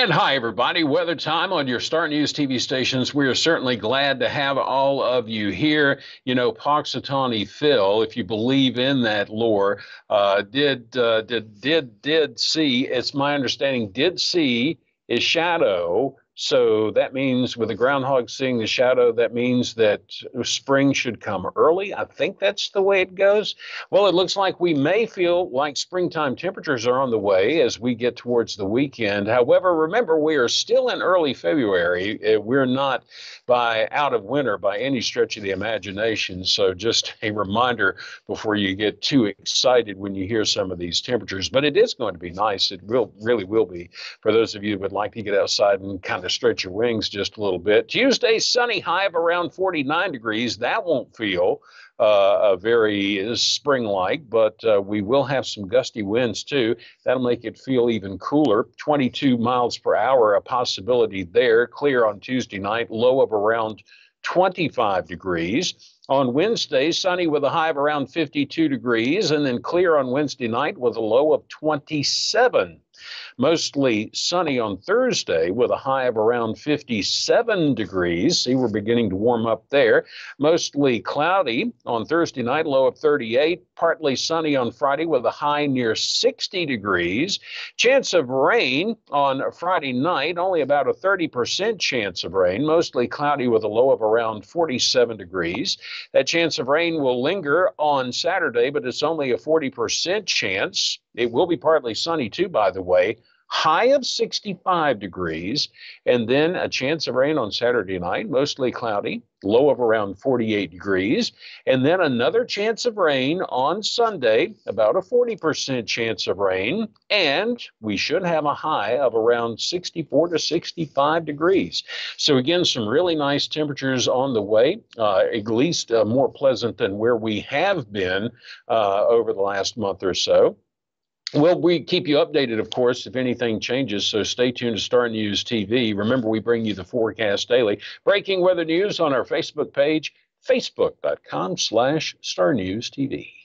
And hi, everybody. Weather time on your Star News TV stations. We are certainly glad to have all of you here. You know, Punxsutawney Phil, if you believe in that lore, uh, did uh, did did did see. It's my understanding did see his shadow so that means with the groundhog seeing the shadow, that means that spring should come early. I think that's the way it goes. Well, it looks like we may feel like springtime temperatures are on the way as we get towards the weekend. However, remember, we are still in early February. Uh, we're not by out of winter by any stretch of the imagination. So just a reminder before you get too excited when you hear some of these temperatures. But it is going to be nice. It will really will be for those of you who would like to get outside and kind of stretch your wings just a little bit. Tuesday, sunny high of around 49 degrees. That won't feel uh, very spring like, but uh, we will have some gusty winds too. That'll make it feel even cooler. 22 miles per hour, a possibility there. Clear on Tuesday night, low of around 25 degrees. On Wednesday, sunny with a high of around 52 degrees, and then clear on Wednesday night with a low of 27. Mostly sunny on Thursday with a high of around 57 degrees. See, we're beginning to warm up there. Mostly cloudy on Thursday night, low of 38. Partly sunny on Friday with a high near 60 degrees. Chance of rain on Friday night, only about a 30% chance of rain. Mostly cloudy with a low of around 47 degrees. That chance of rain will linger on Saturday, but it's only a 40% chance. It will be partly sunny too, by the way. High of 65 degrees, and then a chance of rain on Saturday night, mostly cloudy, low of around 48 degrees, and then another chance of rain on Sunday, about a 40% chance of rain, and we should have a high of around 64 to 65 degrees. So, again, some really nice temperatures on the way, uh, at least uh, more pleasant than where we have been uh, over the last month or so. Well, we keep you updated, of course, if anything changes. So stay tuned to Star News TV. Remember, we bring you the forecast daily. Breaking weather news on our Facebook page, facebook.com slash Star News TV.